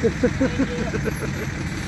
Uh, like.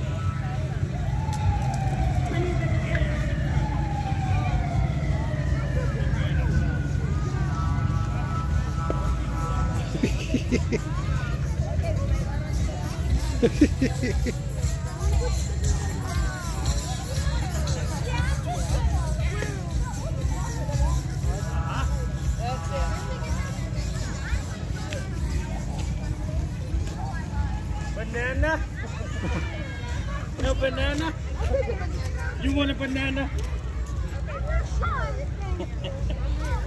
Banana? no banana? You want a banana?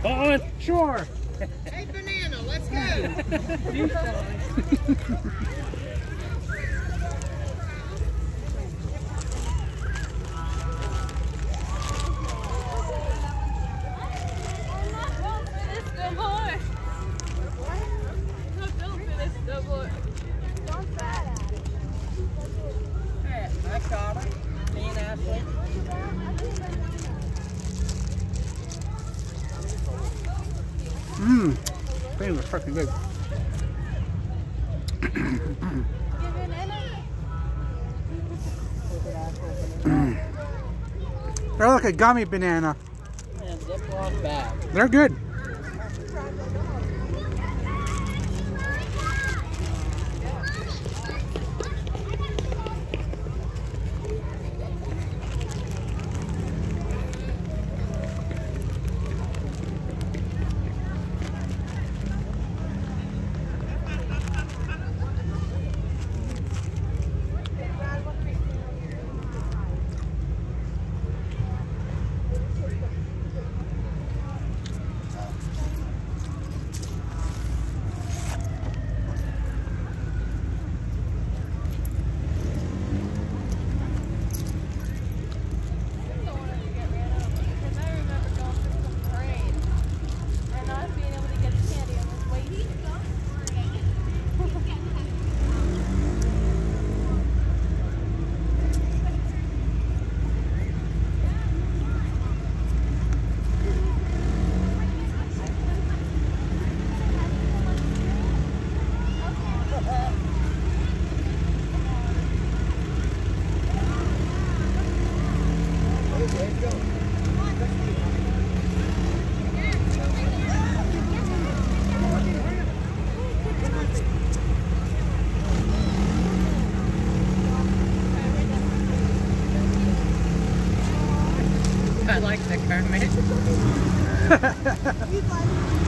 Uh, sure. Hey, banana, let's go. Fucking good. They're like a gummy banana. They're good. I like the Kermit.